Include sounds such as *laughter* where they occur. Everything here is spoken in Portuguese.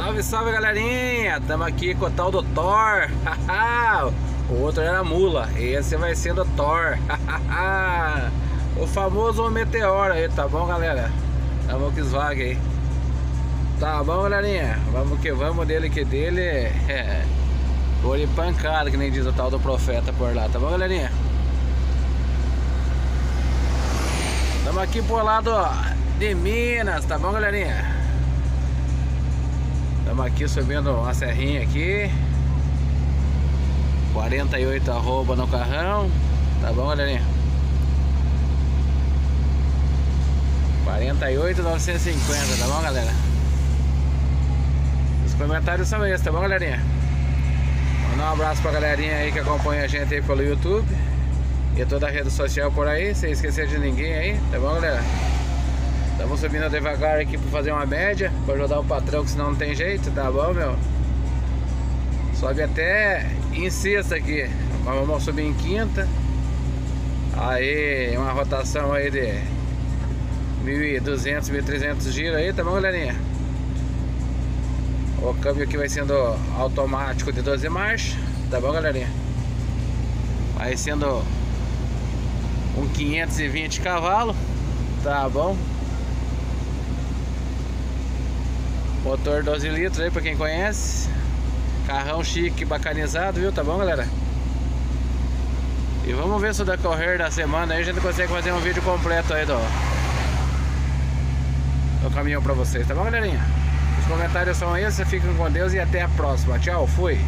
Salve, salve galerinha! Estamos aqui com o tal do Thor. *laughs* o outro era mula, esse vai sendo Thor. *laughs* o famoso meteoro aí, tá bom galera? Da Volkswagen aí. Tá bom galerinha? Vamos que vamos dele que dele *laughs* é. Olho pancada, que nem diz o tal do profeta por lá, tá bom galerinha? Estamos aqui por lado de Minas, tá bom galerinha? Estamos aqui subindo uma serrinha aqui 48 arroba no carrão Tá bom galerinha? 48 950, tá bom galera? Os comentários são esses, tá bom galerinha? Mandar um abraço pra galerinha aí que acompanha a gente aí pelo YouTube E toda a rede social por aí, sem esquecer de ninguém aí, tá bom galera? Estamos subindo devagar aqui para fazer uma média Para ajudar o patrão, que senão não tem jeito, tá bom, meu? Sobe até em sexta aqui Mas vamos subir em quinta Aí, uma rotação aí de 1.200, 1.300 giros aí, tá bom, galerinha? O câmbio aqui vai sendo automático de 12 marchas Tá bom, galerinha? Vai sendo um 520 cavalos Tá bom? Motor 12 litros aí pra quem conhece Carrão chique, bacanizado, viu? Tá bom, galera? E vamos ver se o decorrer da semana aí a gente consegue fazer um vídeo completo aí do, do caminhão pra vocês, tá bom, galerinha? Os comentários são esses, fiquem com Deus e até a próxima. Tchau, fui!